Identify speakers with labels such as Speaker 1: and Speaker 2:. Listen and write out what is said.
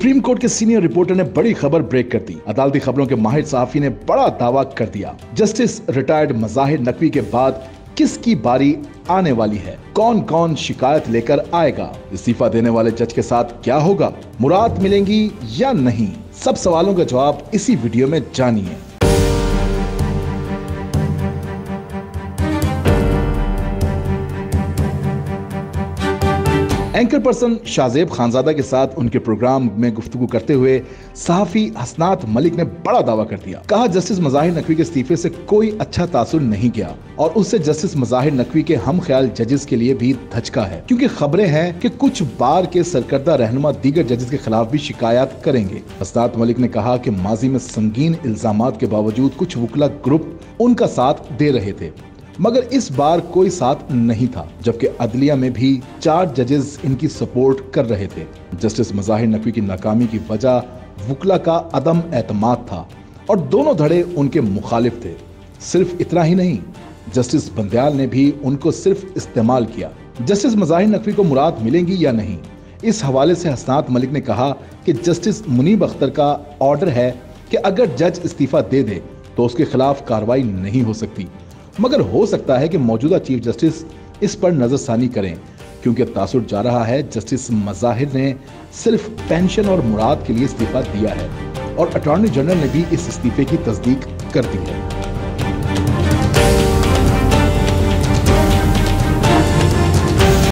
Speaker 1: Supreme court के senior reporter ने बड़ी खबर ब्रेक कर दी। अदालती खबरों के माहिर सहाफी ने बड़ा दावा कर दिया। जस्टिस रिटायर्ड मजाहिर नकवी के बाद किसकी बारी आने वाली है? कौन कौन शिकायत लेकर आएगा? इस्तीफा देने वाले जज के साथ क्या होगा? मुराद मिलेंगी या नहीं? सब सवालों का जवाब इसी वीडियो में जानिए। एंकर पर्सन शाहजेब खानजादा के साथ उनके प्रोग्राम में गुफ्तु करते हुए सहाफी हसनात मलिक ने बड़ा दावा कर दिया। कहा, जस्टिस मजाहिर नकवी के इस्तीफे से कोई अच्छा तासुर नहीं किया और उससे जस्टिस मजाहिर नकवी के हम ख्याल जजेस के लिए भी धचका है। क्योंकि खबरें हैं कि कुछ बार के सरकर्दा रहनुमा दीगर जजेस के खिलाफ भी शिकायत करेंगे। हसनात मलिक ने कहा कि माजी में संगीन इल्ज़ाम के बावजूद कुछ वकला ग्रुप उनका साथ दे रहे थे। मगर इस बार कोई साथ नहीं था, जबकि अदलिया में भी चार जजेस इनकी सपोर्ट कर रहे थे। जस्टिस मजाहिर नकवी की नाकामी की वजह वकला का अदम एतमाद था और दोनों धड़े उनके मुखालिफ थे। सिर्फ़ इतना ही नहीं, जस्टिस बंदयाल ने भी उनको सिर्फ़ इस्तेमाल किया। जस्टिस मजाहिर नकवी को मुराद मिलेंगी या नहीं? इस हवाले से हसनात मलिक ने कहा कि जस्टिस मुनीब अख्तर का ऑर्डर है कि अगर जज इस्तीफा दे दे तो उसके खिलाफ कार्रवाई नहीं हो सकती। मगर हो सकता है कि मौजूदा चीफ जस्टिस इस पर नजरसानी करें, क्योंकि तासुर जा रहा है। जस्टिस मजाहिर ने सिर्फ़ पेंशन और मुराद के लिए इस्तीफा दिया है, और अटॉर्नी जनरल ने भी इस इस्तीफे की तस्दीक कर दी है।